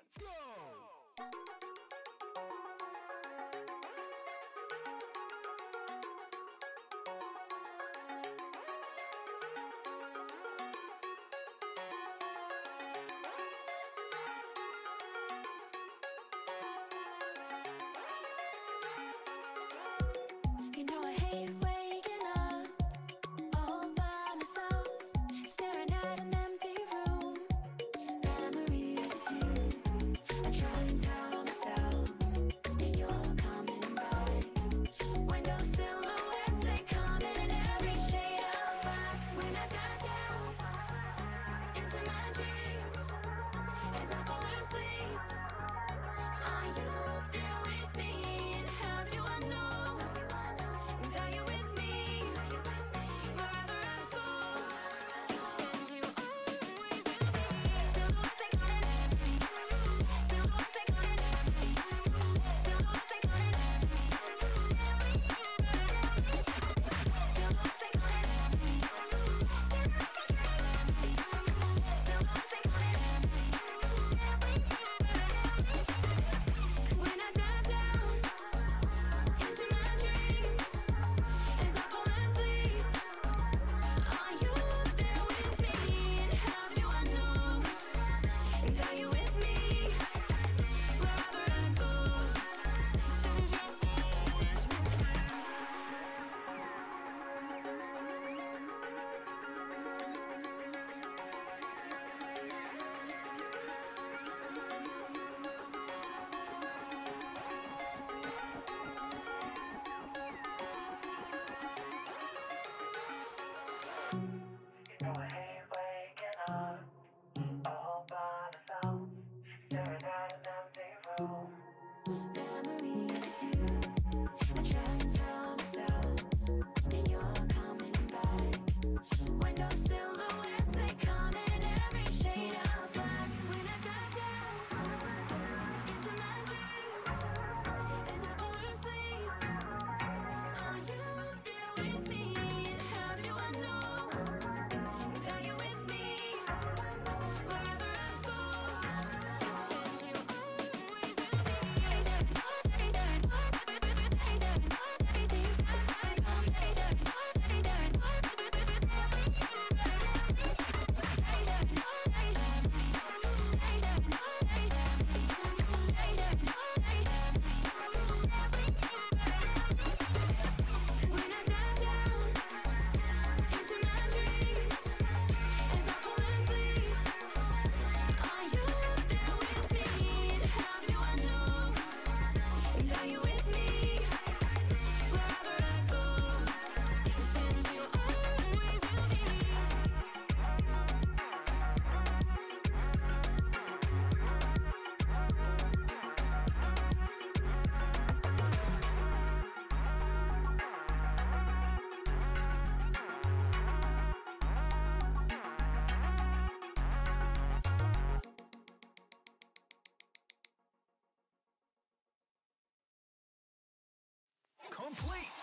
You Complete!